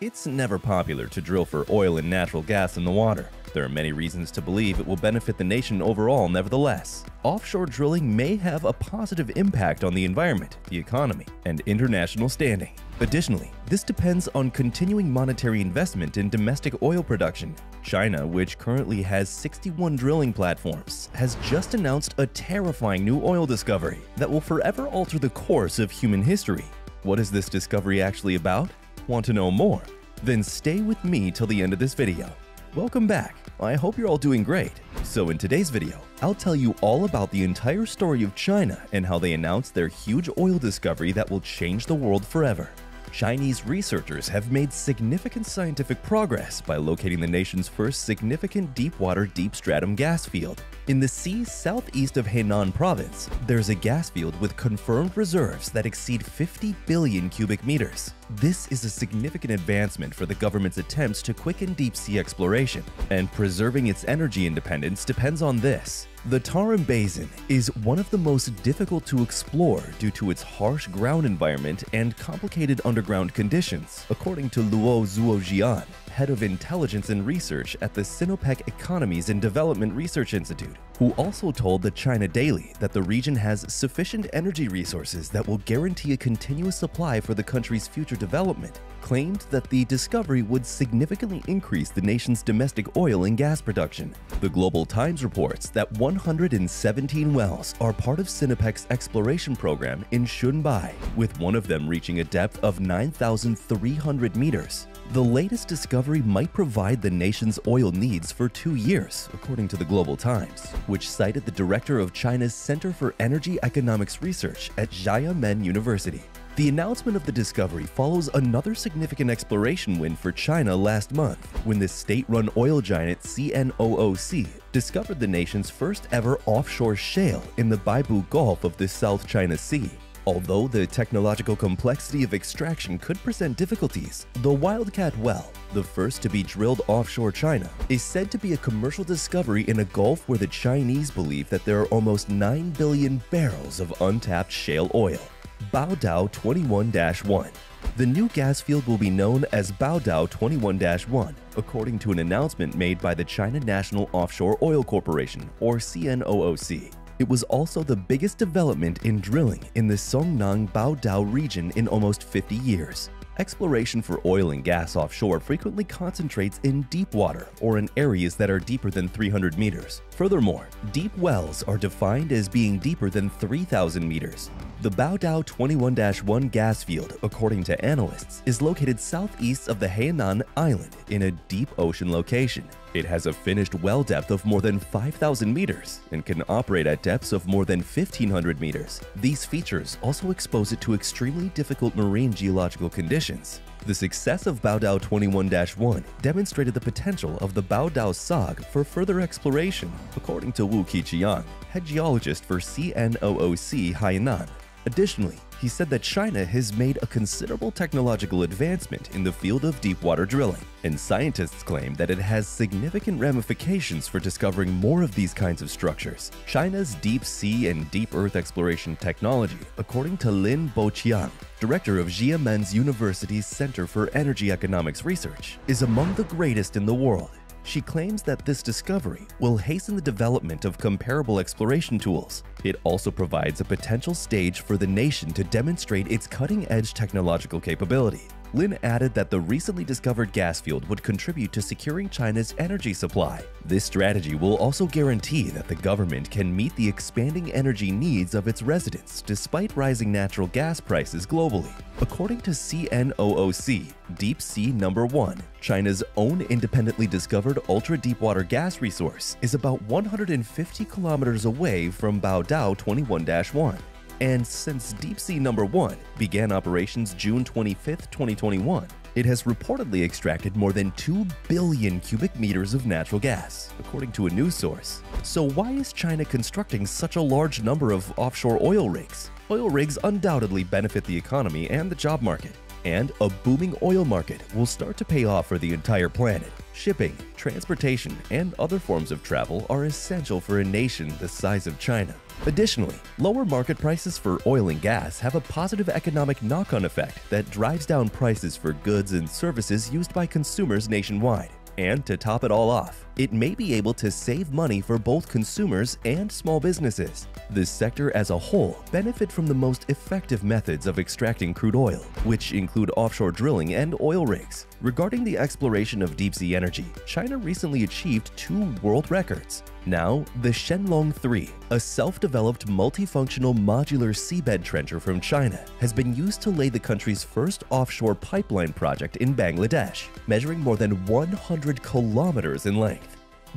It's never popular to drill for oil and natural gas in the water. There are many reasons to believe it will benefit the nation overall nevertheless. Offshore drilling may have a positive impact on the environment, the economy, and international standing. Additionally, this depends on continuing monetary investment in domestic oil production. China, which currently has 61 drilling platforms, has just announced a terrifying new oil discovery that will forever alter the course of human history. What is this discovery actually about? Want to know more? Then stay with me till the end of this video. Welcome back. I hope you're all doing great. So in today's video, I'll tell you all about the entire story of China and how they announced their huge oil discovery that will change the world forever. Chinese researchers have made significant scientific progress by locating the nation's first significant deep-water deep stratum gas field. In the sea southeast of Hainan province, there's a gas field with confirmed reserves that exceed 50 billion cubic meters. This is a significant advancement for the government's attempts to quicken deep-sea exploration, and preserving its energy independence depends on this. The Tarim Basin is one of the most difficult to explore due to its harsh ground environment and complicated underground conditions, according to Luo Zuoxian, head of intelligence and research at the Sinopec Economics and Development Research Institute, who also told the China Daily that the region has sufficient energy resources that will guarantee a continuous supply for the country's future development, claimed that the discovery would significantly increase the nation's domestic oil and gas production. The Global Times reports that 117 wells are part of Sinopec's exploration program in Shunbei, with one of them reaching a depth of 9,300 meters. The latest discovery might provide the nation's oil needs for two years, according to the Global Times, which cited the director of China's Center for Energy Economics Research at Xiamen University. The announcement of the discovery follows another significant exploration win for China last month when the state-run oil giant CNOOC discovered the nation's first ever offshore shale in the Beibu Gulf of the South China Sea. Although the technological complexity of extraction could present difficulties, the Wildcat Well, the first to be drilled offshore China, is said to be a commercial discovery in a gulf where the Chinese believe that there are almost 9 billion barrels of untapped shale oil. Baodao 21-1 the new gas field will be known as Baodao 21-1, according to an announcement made by the China National Offshore Oil Corporation, or CNOOC. It was also the biggest development in drilling in the Songnan Baodao region in almost 50 years. Exploration for oil and gas offshore frequently concentrates in deep water or in areas that are deeper than 300 meters. Furthermore, deep wells are defined as being deeper than 3,000 meters. The Baodao 21-1 gas field, according to analysts, is located southeast of the Hainan Island in a deep ocean location. It has a finished well depth of more than 5,000 meters and can operate at depths of more than 1,500 meters. These features also expose it to extremely difficult marine geological conditions. The success of Baodao 21-1 demonstrated the potential of the Baodao SOG for further exploration, according to Wu Qiqiang, head geologist for CNOOC Hainan. Additionally, he said that China has made a considerable technological advancement in the field of deep water drilling, and scientists claim that it has significant ramifications for discovering more of these kinds of structures. China's deep sea and deep earth exploration technology, according to Lin Boqiang, director of Xiamen University's Center for Energy Economics Research, is among the greatest in the world she claims that this discovery will hasten the development of comparable exploration tools. It also provides a potential stage for the nation to demonstrate its cutting-edge technological capability. Lin added that the recently discovered gas field would contribute to securing China's energy supply. This strategy will also guarantee that the government can meet the expanding energy needs of its residents despite rising natural gas prices globally. According to CNOOC, Deep Sea Number 1, China's own independently discovered ultra-deepwater gas resource, is about 150 kilometers away from Baodao 21-1 and since Deep Sea Number 1 began operations June 25, 2021, it has reportedly extracted more than 2 billion cubic meters of natural gas, according to a news source. So why is China constructing such a large number of offshore oil rigs? Oil rigs undoubtedly benefit the economy and the job market, and a booming oil market will start to pay off for the entire planet. Shipping, transportation, and other forms of travel are essential for a nation the size of China. Additionally, lower market prices for oil and gas have a positive economic knock-on effect that drives down prices for goods and services used by consumers nationwide. And to top it all off, it may be able to save money for both consumers and small businesses. The sector as a whole benefit from the most effective methods of extracting crude oil, which include offshore drilling and oil rigs. Regarding the exploration of deep-sea energy, China recently achieved two world records. Now, the Shenlong 3, a self-developed multifunctional modular seabed trencher from China, has been used to lay the country's first offshore pipeline project in Bangladesh, measuring more than 100 kilometers in length.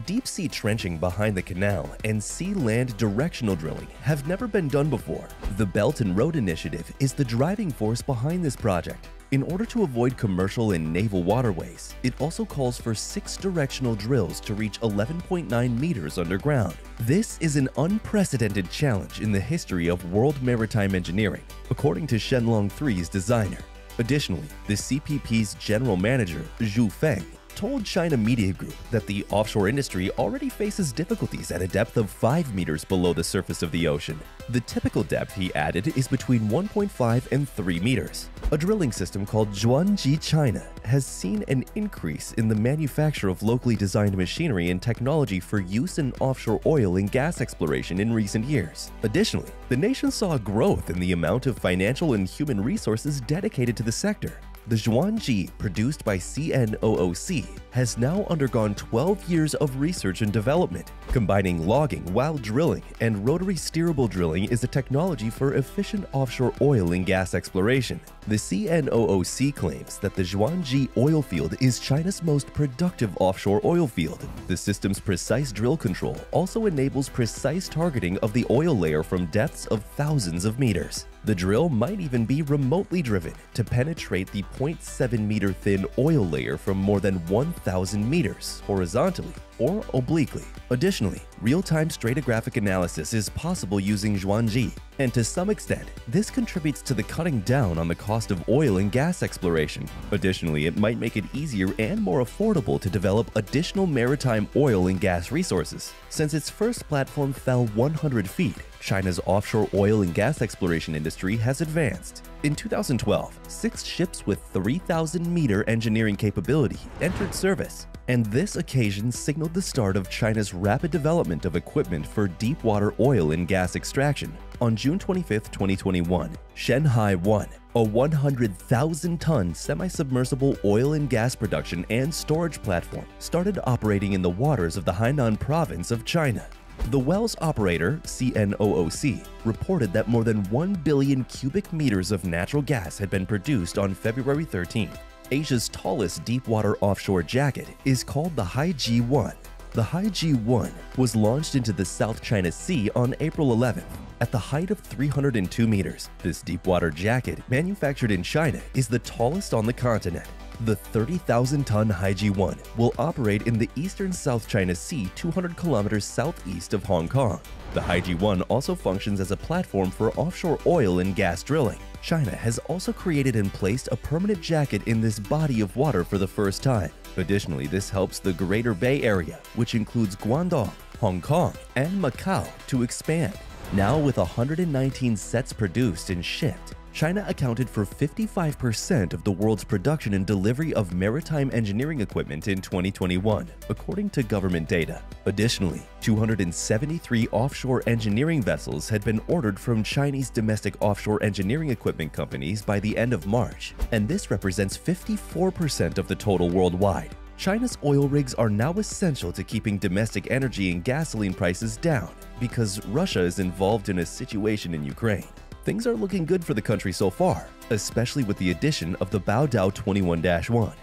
Deep sea trenching behind the canal and sea land directional drilling have never been done before. The Belt and Road Initiative is the driving force behind this project. In order to avoid commercial and naval waterways, it also calls for six directional drills to reach 11.9 meters underground. This is an unprecedented challenge in the history of world maritime engineering, according to Shenlong 3's designer. Additionally, the CPP's general manager, Zhu Feng, told China Media Group that the offshore industry already faces difficulties at a depth of 5 meters below the surface of the ocean. The typical depth, he added, is between 1.5 and 3 meters. A drilling system called Xuanji China has seen an increase in the manufacture of locally designed machinery and technology for use in offshore oil and gas exploration in recent years. Additionally, the nation saw growth in the amount of financial and human resources dedicated to the sector. The Xuanji, produced by CNOOC, has now undergone 12 years of research and development. Combining logging while drilling and rotary steerable drilling is a technology for efficient offshore oil and gas exploration. The CNOOC claims that the Xuanji oil field is China's most productive offshore oil field. The system's precise drill control also enables precise targeting of the oil layer from depths of thousands of meters. The drill might even be remotely driven to penetrate the 0.7 meter thin oil layer from more than 1,000 meters horizontally or obliquely. Additionally, real-time stratigraphic analysis is possible using Xuanji, and to some extent, this contributes to the cutting down on the cost of oil and gas exploration. Additionally, it might make it easier and more affordable to develop additional maritime oil and gas resources. Since its first platform fell 100 feet, China's offshore oil and gas exploration industry has advanced. In 2012, six ships with 3,000 meter engineering capability entered service, and this occasion signaled the start of China's rapid development of equipment for deep water oil and gas extraction. On June 25, 2021, Shenhai 1, a 100,000-ton semi-submersible oil and gas production and storage platform, started operating in the waters of the Hainan province of China. The well's operator, CNOOC, reported that more than 1 billion cubic meters of natural gas had been produced on February 13. Asia's tallest deepwater offshore jacket is called the Haiji 1. The Haiji 1 was launched into the South China Sea on April 11th. At the height of 302 meters, this deepwater jacket, manufactured in China, is the tallest on the continent. The 30,000-ton Haiji 1 will operate in the eastern South China Sea 200 kilometers southeast of Hong Kong. The Haiji 1 also functions as a platform for offshore oil and gas drilling. China has also created and placed a permanent jacket in this body of water for the first time. Additionally, this helps the Greater Bay Area, which includes Guangdong, Hong Kong, and Macau, to expand. Now with 119 sets produced and shipped, China accounted for 55% of the world's production and delivery of maritime engineering equipment in 2021, according to government data. Additionally, 273 offshore engineering vessels had been ordered from Chinese domestic offshore engineering equipment companies by the end of March, and this represents 54% of the total worldwide. China's oil rigs are now essential to keeping domestic energy and gasoline prices down because Russia is involved in a situation in Ukraine. Things are looking good for the country so far, especially with the addition of the Baodao 21-1.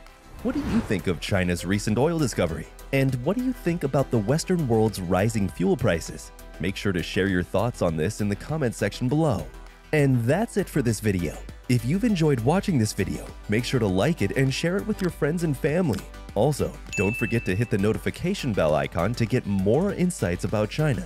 What do you think of China's recent oil discovery? And what do you think about the Western world's rising fuel prices? Make sure to share your thoughts on this in the comment section below. And that's it for this video. If you've enjoyed watching this video, make sure to like it and share it with your friends and family. Also, don't forget to hit the notification bell icon to get more insights about China.